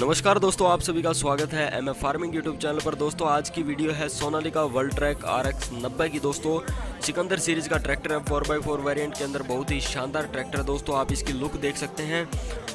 नमस्कार दोस्तों आप सभी का स्वागत है M F farming YouTube channel पर। दोस्तों आज की वीडियो है Sonalika world track R X नब्बे की। दोस्तों सिकंदर सीरीज़ का ट्रैक्टर है फोर बाई फोर वेरियंट के अंदर बहुत ही शानदार ट्रैक्टर है। दोस्तों आप इसकी लुक देख सकते हैं।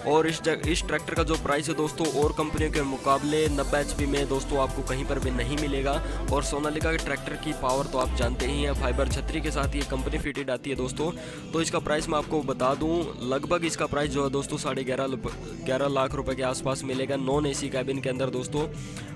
और इस जग, इस ट्रैक्टर का जो प्राइस है दोस्तों और कंपनियों के मुकाबले नब्बे एच में दोस्तों आपको कहीं पर भी नहीं मिलेगा। और सोनालिका के ट्रैक्टर की पावर तो आप जानते ही हैं फाइबर छतरी के साथ ये कंपनी फिटेड आती है दोस्तों। तो इसका प्राइस मैं आपको बता दूँ लगभग इसका प्राइस जो है दोस्तों साढ़े ग्यारह ग्यारह लाख रुपये के आसपास मिलेगा। नॉन एसी कैबिन के अंदर दोस्तों।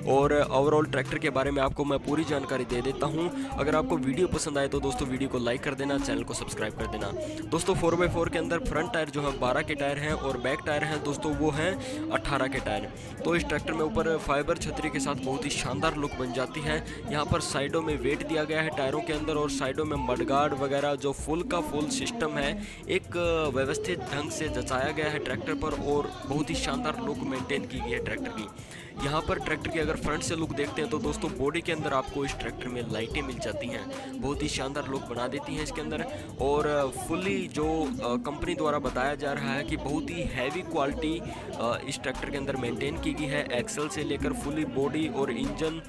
और ओवरऑल ट्रैक्टर के बारे में आपको मैं पूरी जानकारी दे देता हूँ। अगर आपको वीडियो पसंद आए तो दोस्तों वीडियो को लाइक कर देना चैनल को सब्सक्राइब कर देना। दोस्तों फोर बाई फोर के अंदर फ्रंट टायर जो है बारह के टायर हैं और बैक टायर हैं दोस्तों वो हैं अट्ठारह के टायर तो इस ट्रैक्टर में ऊपर फाइबर छतरी के साथ बहुत ही शानदार लुक बन जाती है। यहाँ पर साइडों में वेट दिया गया है टायरों के अंदर और साइडों में मडगार्ड वगैरह जो फुल का फुल सिस्टम है, एक व्यवस्थित ढंग से जचाया गया है ट्रैक्टर पर और बहुत ही शानदार लुक मेंटेन की है ट्रैक्टर की। यहाँ पर ट्रैक्टर की अगर फ्रंट से लुक देखते हैं तो दोस्तों बॉडी के अंदर आपको इस ट्रैक्टर में लाइटें मिल जाती हैं। बहुत ही शानदार लुक बना देती हैं इसके अंदर। और फुल्ली जो कंपनी द्वारा बताया जा रहा है कि बहुत ही हैवी क्वालिटी इस ट्रैक्टर के अंदर मेंटेन की गई है। एक्सल से लेकर फुली बॉडी और इंजन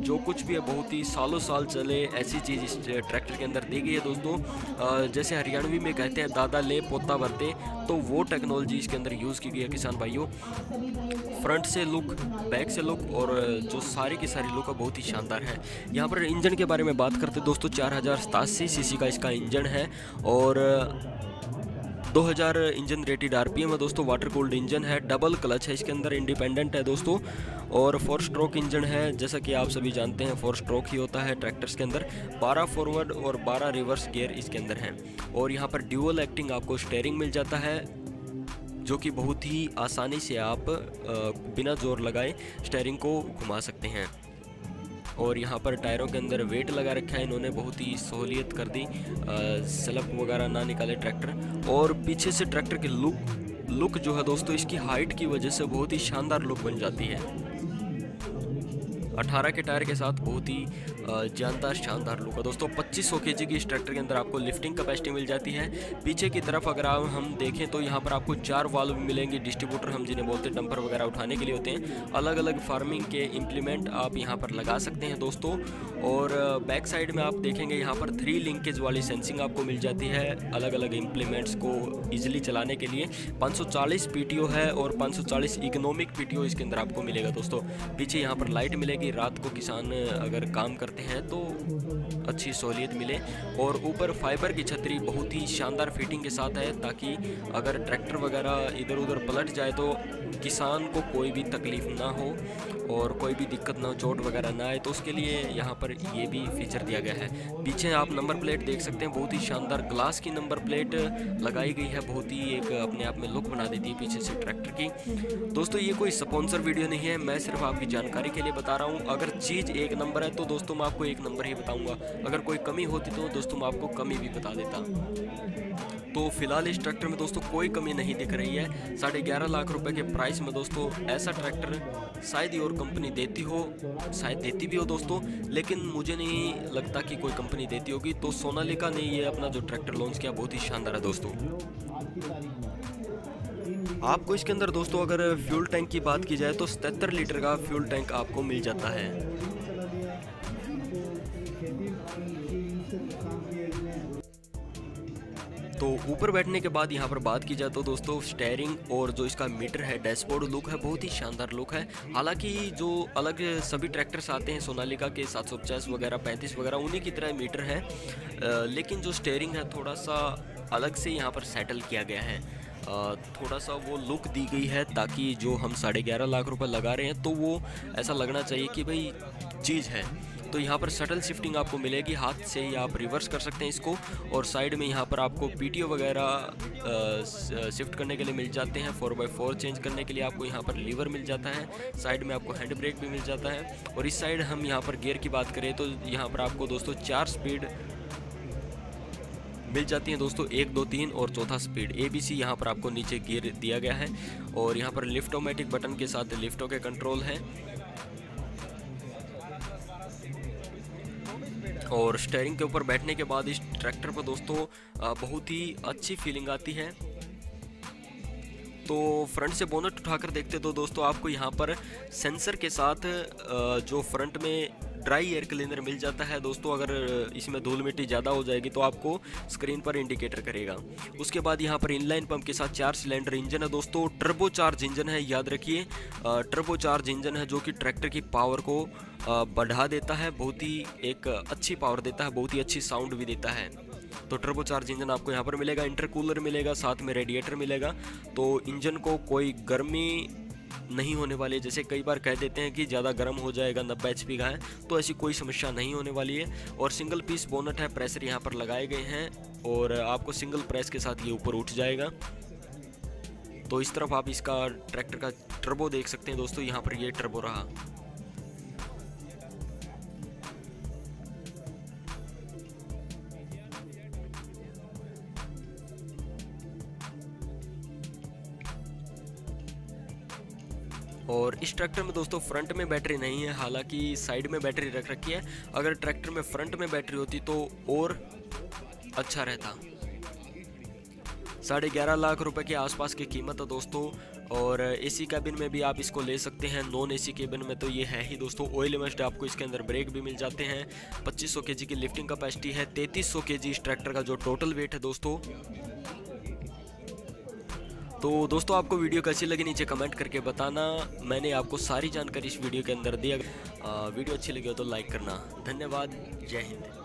जो कुछ भी है, बहुत ही सालों साल चले ऐसी चीज़ इस ट्रैक्टर के अंदर दी गई है दोस्तों। जैसे हरियाणवी में कहते हैं, दादा ले, पोता भरते तो वो टेक्नोलॉजी इसके अंदर यूज़ की गई है किसान भाइयों। फ्रंट से लुक बैक से लुक और जो सारी की सारी लुक है, बहुत ही शानदार है। यहाँ पर इंजन के बारे में बात करते दोस्तों, चार हज़ार सतासी सी का इसका इंजन है और 2000 इंजन रेटेड आरपीएम है, दोस्तों, वाटर कोल्ड इंजन है, डबल क्लच है इसके अंदर, इंडिपेंडेंट है, दोस्तों, और फोर स्ट्रोक इंजन है, जैसा कि आप सभी जानते हैं, फोर स्ट्रोक ही होता है ट्रैक्टर्स के अंदर 12 फॉरवर्ड और 12 रिवर्स गियर इसके अंदर हैं। और यहाँ पर ड्यूअल एक्टिंग आपको स्टेयरिंग मिल जाता है जो कि बहुत ही आसानी से आप बिना ज़ोर लगाए स्टेयरिंग को घुमा सकते हैं। और यहाँ पर टायरों के अंदर वेट लगा रखा है, इन्होंने बहुत ही सहूलियत कर दी स्लप वगैरह ना निकाले ट्रैक्टर और पीछे से ट्रैक्टर की लुक लुक जो है दोस्तों, इसकी हाइट की वजह से बहुत ही शानदार लुक बन जाती है। 18 के टायर के साथ बहुत ही जानदार, शानदार लुक है। दोस्तों 2500 के जी की इस ट्रैक्टर के अंदर आपको लिफ्टिंग कैपेसिटी मिल जाती है। पीछे की तरफ़ अगर आप, हम देखें तो यहाँ पर आपको चार वाल्व मिलेंगे डिस्ट्रीब्यूटर हम जिन्हें बोलते हैं डंपर वगैरह उठाने के लिए होते हैं। अलग अलग फ़ार्मिंग के इम्प्लीमेंट आप यहाँ पर लगा सकते हैं दोस्तों। और बैक साइड में आप देखेंगे यहाँ पर थ्री लिंकेज वाली सेंसिंग आपको मिल जाती है अलग अलग इम्प्लीमेंट्स को ईजिली चलाने के लिए। 540 पीटीओ है और 540 इकोनॉमिक पीटीओ इसके अंदर आपको मिलेगा दोस्तों। पीछे यहाँ पर लाइट मिलेगी रात को किसान अगर काम करते हैं तो अच्छी सहूलियत मिले। और ऊपर फाइबर की छतरी बहुत ही शानदार फिटिंग के साथ है ताकि अगर ट्रैक्टर वगैरह इधर उधर पलट जाए तो किसान को कोई भी तकलीफ़ ना हो और कोई भी दिक्कत ना हो, चोट वगैरह ना आए। तो उसके लिए यहाँ पर ये भी फीचर दिया गया है। पीछे आप नंबर प्लेट देख सकते हैं, बहुत ही शानदार ग्लास की नंबर प्लेट लगाई गई है। बहुत ही एक अपने आप में लुक बना देती है पीछे से ट्रैक्टर की। दोस्तों, ये कोई स्पॉन्सर वीडियो नहीं है। मैं सिर्फ़ आपकी जानकारी के लिए बता रहा हूँ अगर चीज़ एक नंबर है तो दोस्तों मैं आपको एक नंबर ही बताऊँगा। अगर कोई कमी होती तो दोस्तों मैं आपको कमी भी बता देता। तो फ़िलहाल इस ट्रैक्टर में दोस्तों कोई कमी नहीं दिख रही है। साढ़े ग्यारह लाख रुपए के प्राइस में दोस्तों ऐसा ट्रैक्टर शायद ही और कंपनी देती हो, शायद देती भी हो दोस्तों, लेकिन मुझे नहीं लगता कि कोई कंपनी देती होगी। तो सोनालिका ने ये अपना जो ट्रैक्टर लॉन्च किया, बहुत ही शानदार है दोस्तों। आपको इसके अंदर दोस्तों, अगर फ्यूल टैंक की बात की जाए तो सतर लीटर का फ्यूल टैंक आपको मिल जाता है। तो ऊपर बैठने के बाद यहाँ पर बात की जाए तो दोस्तों स्टेयरिंग और जो इसका मीटर है डैशबोर्ड लुक है, बहुत ही शानदार लुक है। हालाँकि जो अलग सभी ट्रैक्टर्स आते हैं, सोनालिका के सात सौ पचास वगैरह, पैंतीस वगैरह, उन्हीं की तरह मीटर है। लेकिन जो स्टेयरिंग है, थोड़ा सा अलग से यहाँ पर सेटल किया गया है। थोड़ा सा वो लुक दी गई है ताकि जो हम साढ़े ग्यारह लाख रुपए लगा रहे हैं तो वो ऐसा लगना चाहिए कि भाई चीज़ है। तो यहाँ पर शटल शिफ्टिंग आपको मिलेगी, हाथ से ही आप रिवर्स कर सकते हैं इसको और साइड में यहाँ पर आपको पीटीओ वगैरह शिफ्ट करने के लिए मिल जाते हैं फोर बाई फोर चेंज करने के लिए आपको यहाँ पर लीवर मिल जाता है साइड में आपको हैंड ब्रेक भी मिल जाता है और इस साइड हम यहाँ पर गियर की बात करें तो यहाँ पर आपको दोस्तों चार स्पीड मिल जाती हैं दोस्तों, एक, दो, तीन और चौथा स्पीड ए बी सी यहाँ पर आपको नीचे गियर दिया गया है और यहाँ पर लिफ्टोमेटिक बटन के साथ लिफ्टों के कंट्रोल हैं। और स्टेयरिंग के ऊपर बैठने के बाद इस ट्रैक्टर पर दोस्तों बहुत ही अच्छी फीलिंग आती है। तो फ्रंट से बोनट उठाकर देखते तो दोस्तों, आपको यहाँ पर सेंसर के साथ जो फ्रंट में ड्राई एयर क्लीनर मिल जाता है। दोस्तों, अगर इसमें धूल मिट्टी ज़्यादा हो जाएगी तो आपको स्क्रीन पर इंडिकेटर करेगा। उसके बाद यहाँ पर इनलाइन पंप के साथ चार सिलेंडर इंजन है। दोस्तों टर्बो चार्ज इंजन है, याद रखिए। टर्बो चार्ज इंजन है जो कि ट्रैक्टर की पावर को बढ़ा देता है, बहुत ही एक अच्छी पावर देता है, बहुत ही अच्छी साउंड भी देता है। तो टर्बो चार्ज इंजन आपको यहाँ पर मिलेगा इंटरकूलर मिलेगा, साथ में रेडिएटर मिलेगा। तो इंजन को कोई गर्मी नहीं होने वाली है। जैसे कई बार कह देते हैं कि ज़्यादा गर्म हो जाएगा, नब्बे एच का है तो ऐसी कोई समस्या नहीं होने वाली है। और सिंगल पीस बोनट है प्रेसर यहाँ पर लगाए गए हैं और आपको सिंगल प्रेस के साथ ये ऊपर उठ जाएगा। तो इस तरफ़ आप इसका ट्रैक्टर का टर्बो देख सकते हैं दोस्तों, यहाँ पर ये टर्बो रहा। और इस ट्रैक्टर में दोस्तों फ्रंट में बैटरी नहीं है, हालाँकि साइड में बैटरी रख रखी है। अगर ट्रैक्टर में फ्रंट में बैटरी होती तो और अच्छा रहता। साढ़े ग्यारह लाख रुपए के आसपास की कीमत है दोस्तों, और एसी कैबिन में भी आप इसको ले सकते हैं। नॉन एसी कैबिन में तो ये है ही दोस्तों ऑयल वेस्ट आपको इसके अंदर ब्रेक भी मिल जाते हैं। 2500 केजी की लिफ्टिंग कैपेसिटी है 3300 केजी इस ट्रैक्टर का जो टोटल वेट है दोस्तों। तो दोस्तों, आपको वीडियो कैसी लगी नीचे कमेंट करके बताना। मैंने आपको सारी जानकारी इस वीडियो के अंदर दी। वीडियो अच्छी लगी हो तो लाइक करना। धन्यवाद। जय हिंद।